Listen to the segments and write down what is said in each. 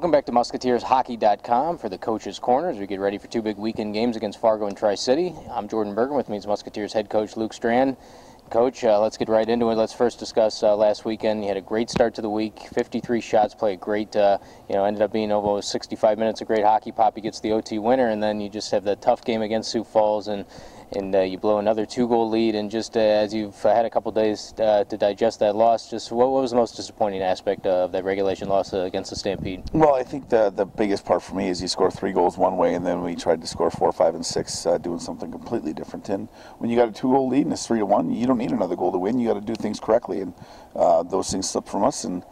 Welcome back to MusketeersHockey.com for the Coach's Corner as we get ready for two big weekend games against Fargo and Tri-City. I'm Jordan Bergen, with me is Musketeers head coach Luke Strand. Coach, uh, let's get right into it. Let's first discuss uh, last weekend. You had a great start to the week, 53 shots, played great, uh, you know, ended up being almost 65 minutes of great hockey. Poppy gets the OT winner, and then you just have the tough game against Sioux Falls and and uh, you blow another two-goal lead. And just uh, as you've uh, had a couple days uh, to digest that loss, just what, what, was the most disappointing aspect of that regulation loss uh, against the Stampede? Well, I think the the biggest part for me is you score three goals one way, and then we tried to score four, five, and six, uh, doing something completely different. And when you got a two-goal lead and it's three to one, you don't need another goal to win. You got to do things correctly, and those things slipped from us. And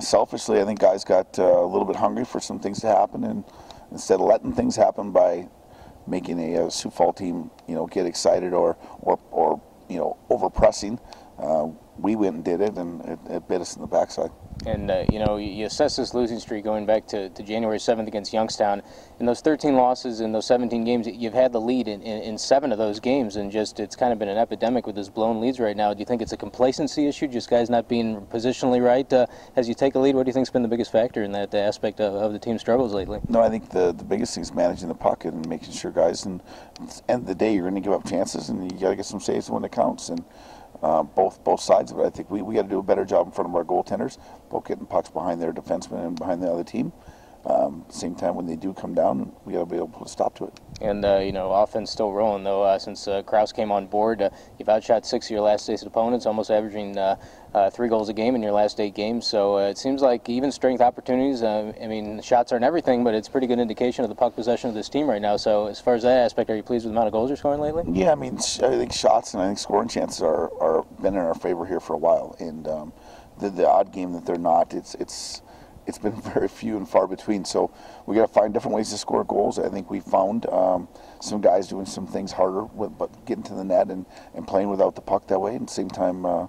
selfishly, I think guys got a little bit hungry for some things to happen, and instead of letting things happen by making a, a Sioux Falls team, you know, get excited or, or, or you know, over pressing. Uh, we went and did it, and it, it bit us in the backside. And, uh, you know, you assess this losing streak going back to, to January 7th against Youngstown. In those 13 losses in those 17 games, you've had the lead in, in, in, seven of those games, and just it's kind of been an epidemic with those blown leads right now. Do you think it's a complacency issue, just guys not being positionally right? Uh, as you take a lead, what do you think's been the biggest factor in that aspect of, of the team's struggles lately? No, I think the, the biggest thing is managing the puck and making sure guys, and at the end of the day, you're going to give up chances, and you got to get some saves when it counts. And uh, both both sides of it. I think we, we got to do a better job in front of our goaltenders, both getting pucks behind their defensemen and behind the other team. Um, same time, when they do come down, we got to be able to put a stop to it. And uh, you know, offense still rolling though. Uh, since uh, Kraus came on board, uh, you've outshot six of your last eight opponents, almost averaging uh, uh, three goals a game in your last eight games. So it seems like even strength opportunities. I mean, shots aren't everything, but it's pretty good indication of the puck possession of this team right now. So as far as that aspect, are you pleased with the amount of goals you're scoring lately? Yeah, I mean, I think shots and I think scoring chances are, are been in our favor here for a while. And um, the, the odd game that they're not, it's it's it's been very few and far between. So we got to find different ways to score goals. I think we found um, some guys doing some things harder, with, but getting to the net and, and playing without the puck that way. And same time, uh,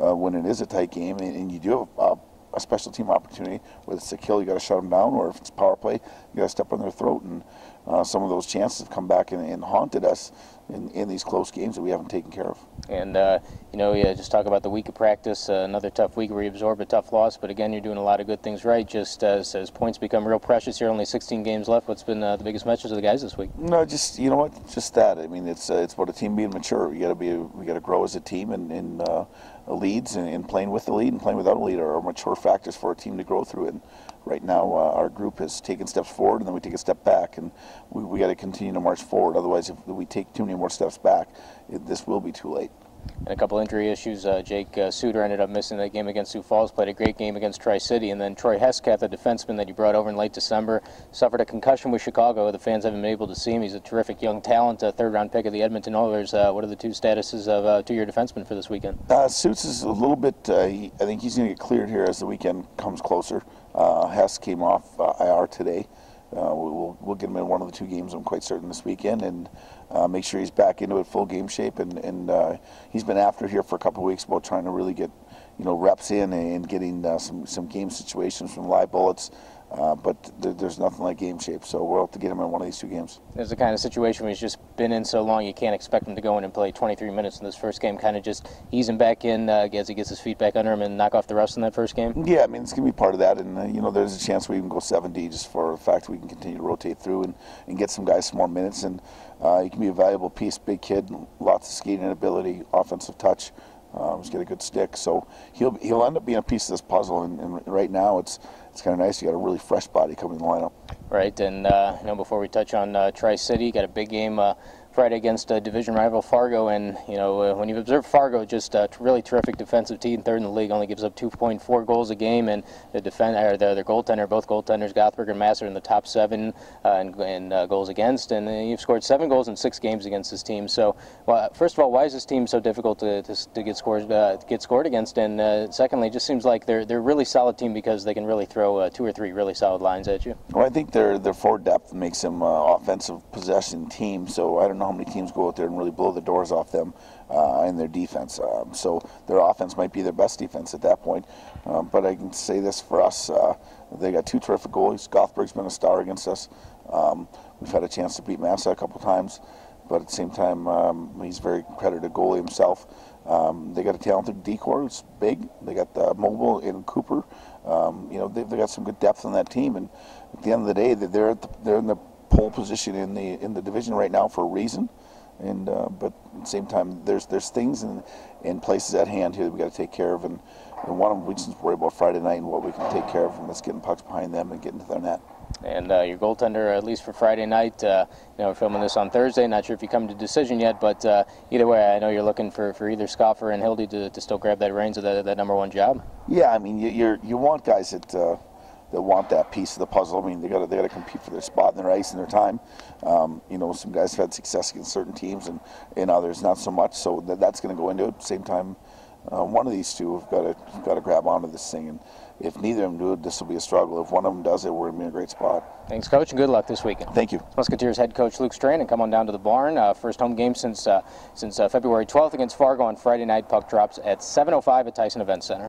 uh, when it is a tight game and, and you do have a, a, special team opportunity, whether it's a kill, you got to shut them down, or if it's power play, you got to step on their throat. And uh, some of those chances have come back and, and haunted us in, in these close games that we haven't taken care of. And, uh, you know, yeah, just talk about the week of practice, uh, another tough week where you absorb a tough loss, but again, you're doing a lot of good things right. Just as, as points become real precious here, only 16 games left. What's been uh, the biggest message of the guys this week? No, just, you know what, just that. I mean, it's uh, it's about a team being mature. We got to be, we got to grow as a team and, and uh, leads and, and, playing with the lead and playing without a lead are mature factors for a team to grow through. And right now, uh, our group has taken steps forward and then we take a step back, and we, we got to continue to march forward. Otherwise, if we take too many more steps back, it, this will be too late and a couple injury issues. Uh, Jake uh, Suter ended up missing that game against Sioux Falls, played a great game against Tri-City, and then Troy Hesketh, the defenseman that you brought over in late December, suffered a concussion with Chicago. The fans haven't been able to see him. He's a terrific young talent, a third-round pick of the Edmonton Oilers. Uh, what are the two statuses of uh, two-year defensemen for this weekend? Uh, Suits is a little bit, uh, he, I think he's going to get cleared here as the weekend comes closer. Uh, Hess came off IR today. Uh, we'll, we'll get him in one of the two games, I'm quite certain, this weekend, and uh, make sure he's back into it full game shape. And, and uh, he's been after here for a couple weeks about trying to really get you know reps in and getting uh, some, some game situations from live bullets. Uh, but th- there's nothing like game shape, so we'll have to get him in one of these two games. There's the kind of situation where he's just been in so long, you can't expect him to go in and play 23 minutes in this first game. Kind of just ease him back in uh, as he gets his feet back under him and knock off the rust in that first game. Yeah, I mean it's gonna be part of that, and uh, you know there's a chance we can go 7D just for the fact we can continue to rotate through and, and get some guys some more minutes, and uh, he can be a valuable piece. Big kid, lots of skating ability, offensive touch. Um, he's a good stick, so he'll he'll end up being a piece of this puzzle. And, and right now, it's it's kind of nice. You got a really fresh body coming in the lineup. Right, and uh, you know before we touch on uh, Tri City, got a big game uh, Friday against uh, division rival Fargo, and you know uh, when you've observed Fargo, just a really terrific defensive team, third in the league, only gives up 2.4 goals a game, and the defend or the, their goaltender, both goaltenders, Gothberg and Master, in the top seven uh, in uh, goals against, and uh, you've scored seven goals in six games against this team. So, well, first of all, why is this team so difficult to, to, to get scored uh, get scored against? And secondly, it just seems like they're they're a really solid team because they can really throw two or three really solid lines at you. Well, I think their their forward depth makes them offensive possession team. So I don't know how many teams go out there and really blow the doors off them uh, in their defense. Um, so their offense might be their best defense at that point. Um, but I can say this for us: uh, they got two terrific goalies. Gothberg's been a star against us. Um, we've had a chance to beat Massa a couple times, but at the same time, um, he's very credited goalie himself. Um, they got a talented decor. It's big. They got the mobile in Cooper. Um, you know, they've, they've got some good depth on that team, and at the end of the day, they're the, they're in the pole position in the in the division right now for a reason. And uh, but at the same time, there's there's things and and places at hand here that we got to take care of, and, and one of them we just worry about Friday night and what we can take care of, and that's getting pucks behind them and getting to their net. And uh, your goaltender, at least for Friday night, uh, you know, we're filming this on Thursday. Not sure if you come to a decision yet, but uh, either way, I know you're looking for, for either Scoffer and Hildy to, to still grab that reins of that, that number one job. Yeah, I mean, you, you're you want guys that uh, that want that piece of the puzzle. I mean, they got to they got to compete for their spot and their ice and their time. Um, you know, some guys have had success against certain teams and, and others not so much. So that, that's going to go into it. Same time, uh, one of these two have got to got to grab onto this thing. And if neither of them do it, this will be a struggle. If one of them does it, we're going to be in a great spot. Thanks, Coach, and good luck this weekend. Thank you. Musketeers head coach Luke Strand, and come on down to the barn. Uh, first home game since uh, since uh, February 12th against Fargo on Friday night. Puck drops at 7:05 at Tyson Event Center.